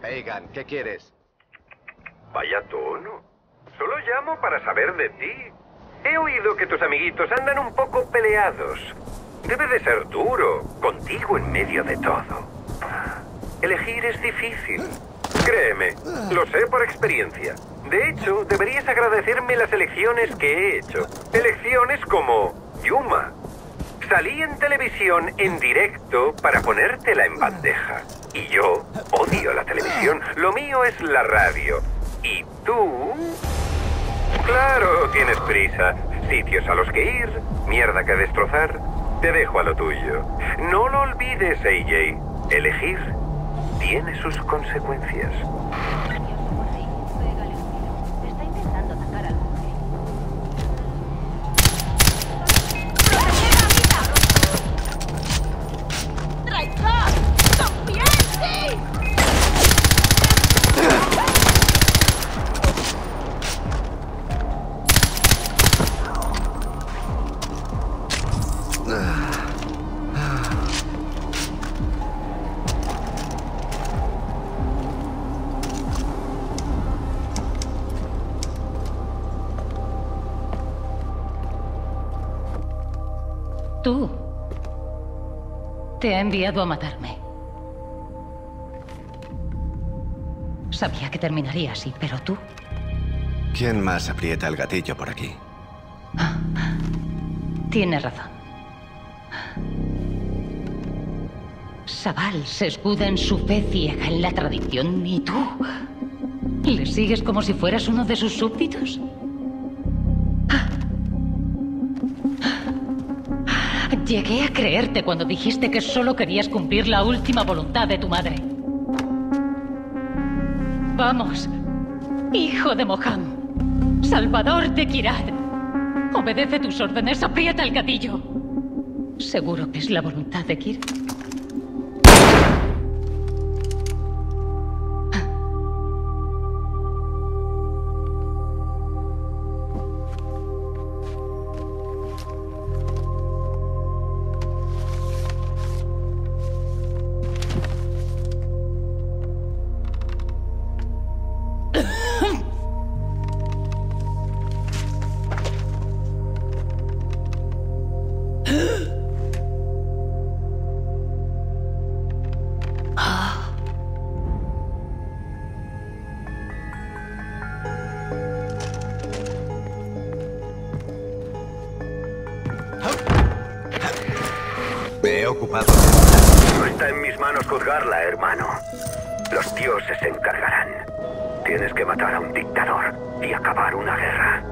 Pagan, ¿qué quieres? Vaya tono. Solo llamo para saber de ti. He oído que tus amiguitos andan un poco peleados. Debe de ser duro, contigo en medio de todo. Elegir es difícil. Créeme, lo sé por experiencia. De hecho, deberías agradecerme las elecciones que he hecho. Elecciones como Yuma. Salí en televisión en directo para ponértela en bandeja. Y yo odio la televisión. Lo mío es la radio. ¿Y tú? Claro, tienes prisa. Sitios a los que ir, mierda que destrozar. Te dejo a lo tuyo. No lo olvides, AJ. Elegir tiene sus consecuencias. Tú. Te ha enviado a matarme. Sabía que terminaría así, pero tú. ¿Quién más aprieta el gatillo por aquí? Tienes razón. Sabal se escuda en su fe ciega en la tradición y tú le sigues como si fueras uno de sus súbditos. Llegué a creerte cuando dijiste que solo querías cumplir la última voluntad de tu madre. Vamos, hijo de Moham, salvador de Kirad. Obedece tus órdenes, aprieta el gatillo. ¿Seguro que es la voluntad de Kir? Me he ocupado. No está en mis manos juzgarla, hermano. Los dioses se encargarán. Tienes que matar a un dictador y acabar una guerra.